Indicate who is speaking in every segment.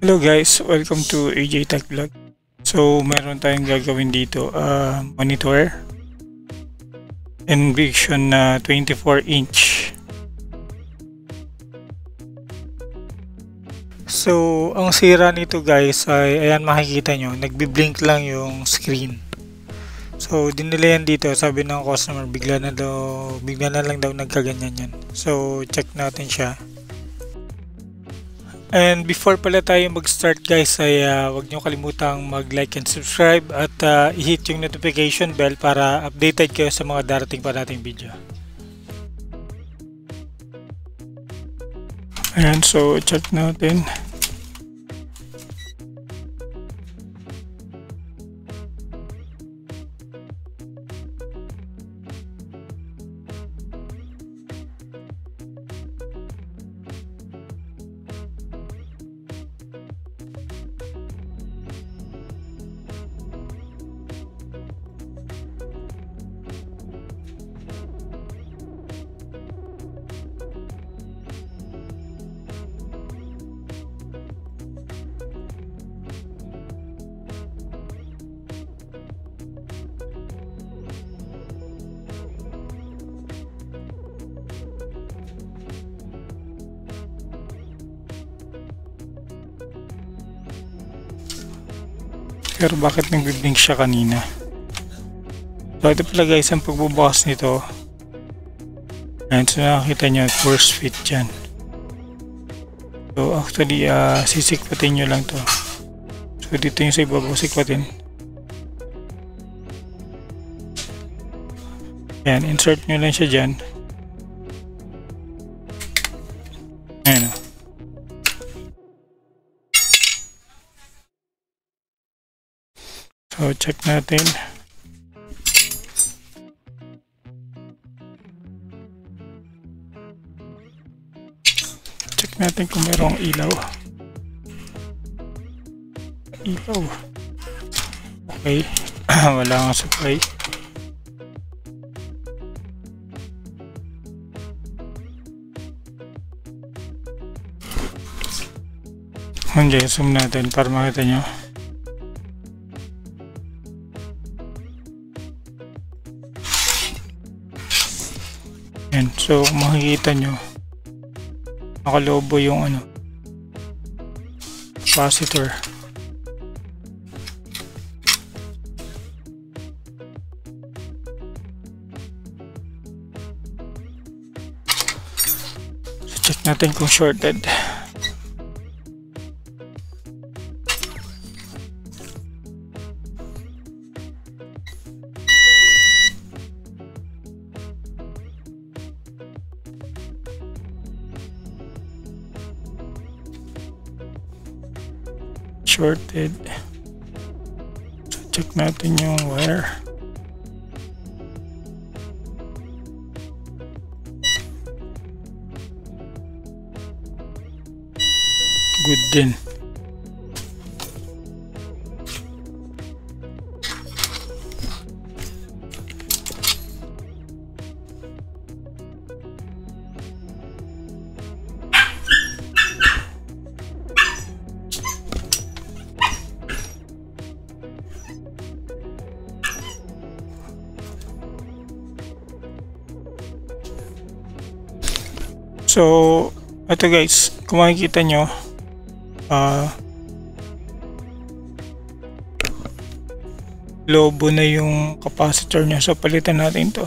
Speaker 1: Hello guys, welcome to AJ Tech Vlog. So, meron tayong gagawin dito, uh, monitor Envision na 24 inch. So, ang sira nito guys ay, ayan makikita nyo, nagbi-blink lang yung screen. So, dinila yan dito, sabi ng customer, bigla na daw, bigla na lang daw nagkaganyan yan. So, check natin siya. And before pala tayo mag-start guys ay uh, huwag nyo kalimutang mag-like and subscribe at uh, i-hit yung notification bell para updated kayo sa mga darating pa nating video. Ayan, so check natin. Pero bakit nagbiblink siya kanina? So ito pala guys ang pagbubukas nito. Ayan, so nakakita nyo force fit dyan. So actually uh, sisikpatin nyo lang to. So dito yung sa ibabaw sikpatin. Ayan, insert nyo lang siya dyan. Check natin. Check natin kung merong ilaw. Ilaw. Okay. Wala nga supply. Hindi, zoom natin para makita nyo. So, kung makikita nyo, nakalobo yung ano, capacitor. So, check natin kung shorted. Shorted so check natin yung wire good din So, ito guys, kung makikita nyo, uh, lobo na yung capacitor niya. So, palitan natin to.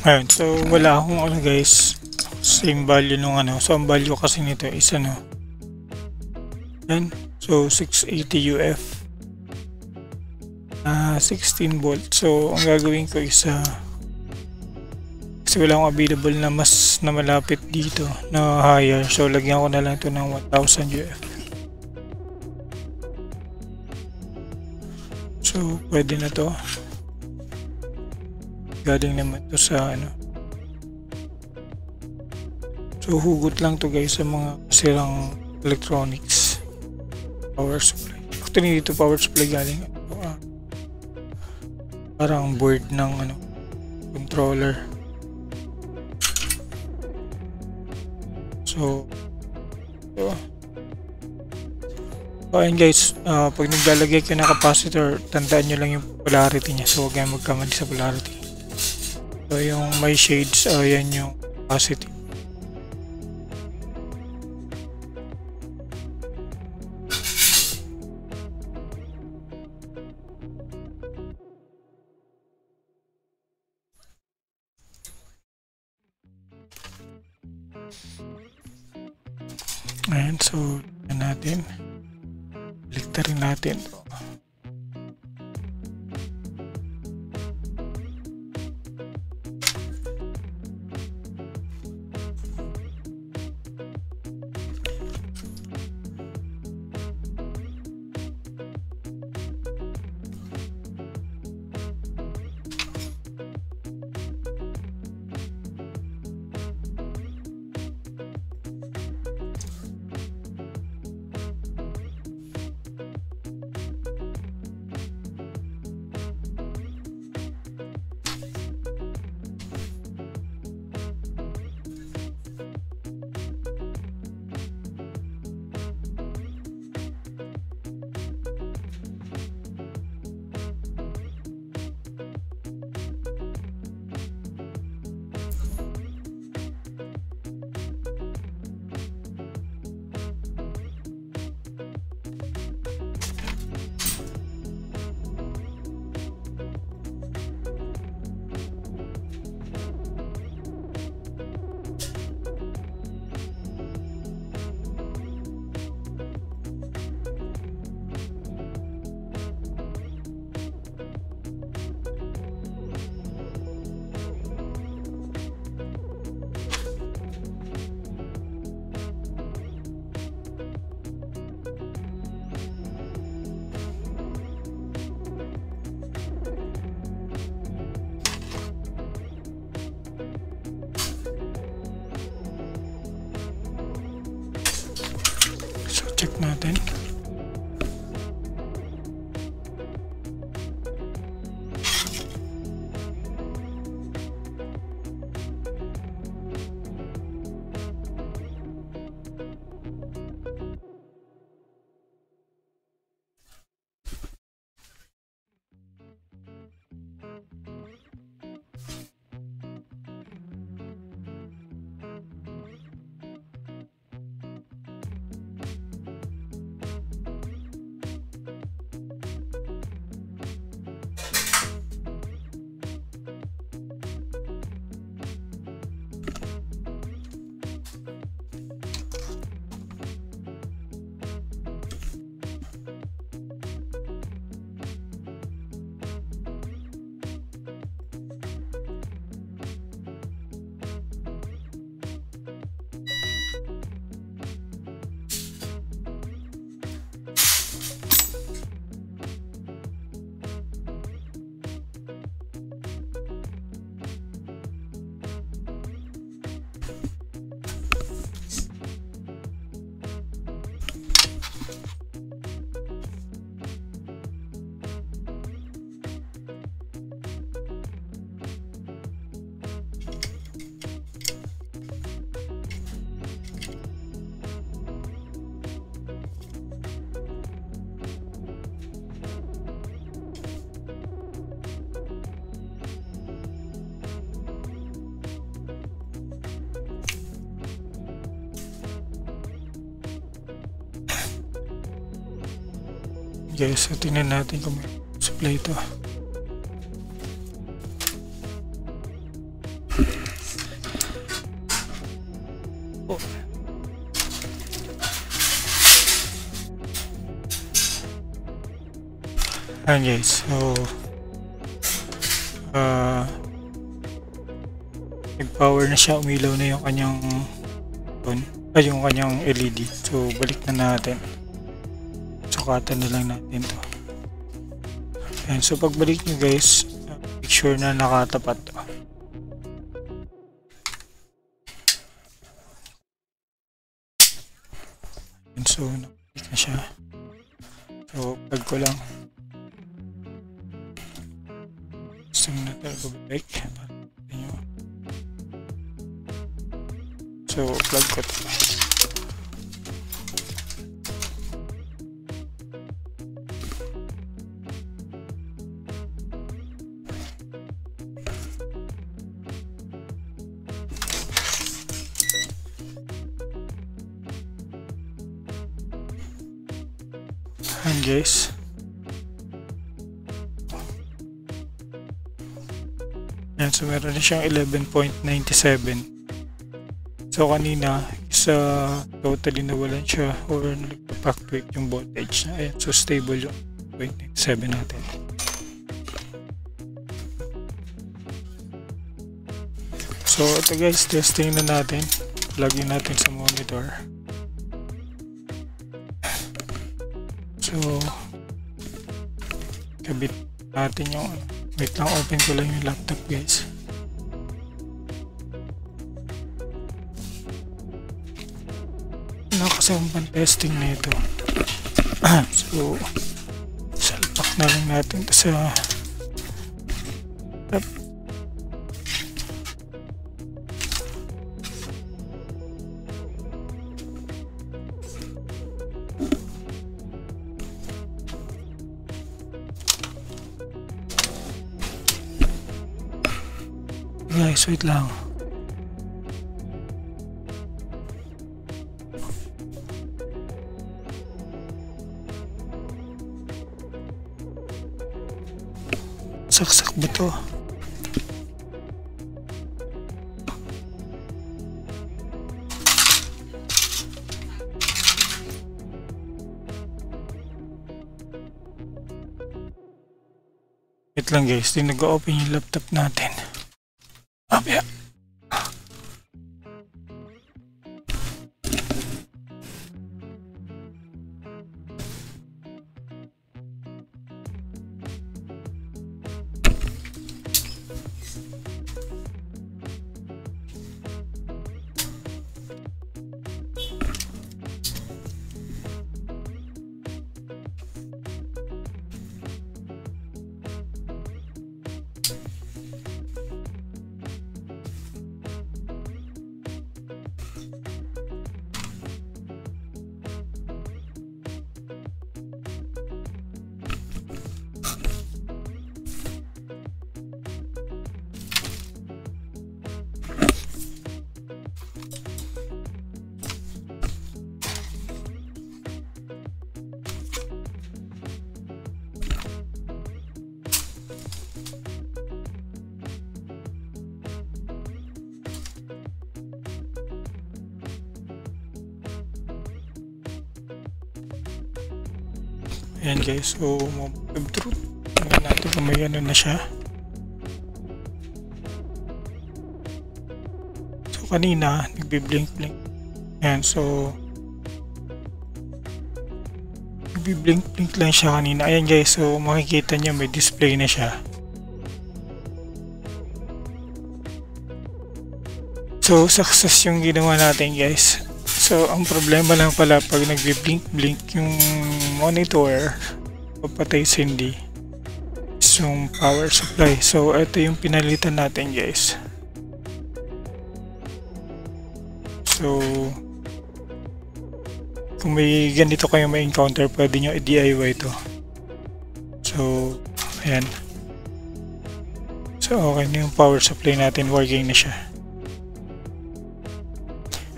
Speaker 1: Ayun, so wala akong ano guys, same value nung ano. So ang value kasi nito is ano. Yan. So 680 UF. Ah, 16 volt. So ang gagawin ko is uh, kasi wala akong available na mas na malapit dito na higher. So lagyan ko na lang ito ng 1000 UF. So pwede na to. Galing naman to sa ano. So hugot lang to guys sa mga sirang electronics. Power supply. Actually dito power supply galing. Uh, parang board ng ano controller. So, so So, ayun guys, uh, pag naglalagay kayo ng capacitor, tandaan nyo lang yung polarity niya. So, huwag kayong magkamali sa polarity. So, yung may shades, uh, yan yung capacity. Ayan, so, natin. Liktarin natin. So, check natin. guys. So, tingnan natin kung may supply ito. Oh. Ayan guys. So, uh, nag-power na siya. Umilaw na yung kanyang, ay, yung kanyang LED. So, balik na natin. Sukatan na lang natin to. Ayan, so pagbalik nyo guys, make sure na nakatapat to. Ayan, so nakabalik na siya. So plug ko lang. Gusto mo na talaga balik. So, plug ko to. Ayan guys. Yan, so meron na siyang 11.97. So kanina, isa totally nawalan siya or nagpa-fluctuate yung voltage. Ayan, so stable yung 0.97 natin. So ito guys, testing na natin. Lagyan natin sa monitor. So, kabit natin yung Wait lang, open ko lang yung laptop guys. Nakasama testing na ito. so, salpak na lang natin sa Guys, wait lang. Saksak ba to? Wait lang guys, di nag-open yung laptop natin. Ayan guys, so web truth. Tingnan natin kung may ano na siya. So kanina, nagbi-blink-blink. Ayan, so nagbi-blink-blink lang siya kanina. Ayan guys, so makikita niyo may display na siya. So, success yung ginawa natin guys. So, ang problema lang pala pag nagbi-blink-blink yung monitor, papatay hindi is yung power supply. So, ito yung pinalitan natin guys. So, kung may ganito kayo may encounter, pwede nyo i-DIY to. So, ayan. So, okay na yung power supply natin. Working na siya.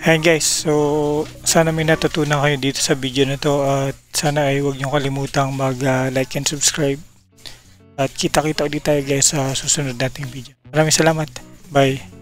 Speaker 1: Ayan guys, so sana may natutunan kayo dito sa video na to at sana ay huwag niyo kalimutang mag uh, like and subscribe at kita-kita ulit tayo guys sa susunod nating video. Maraming salamat. Bye.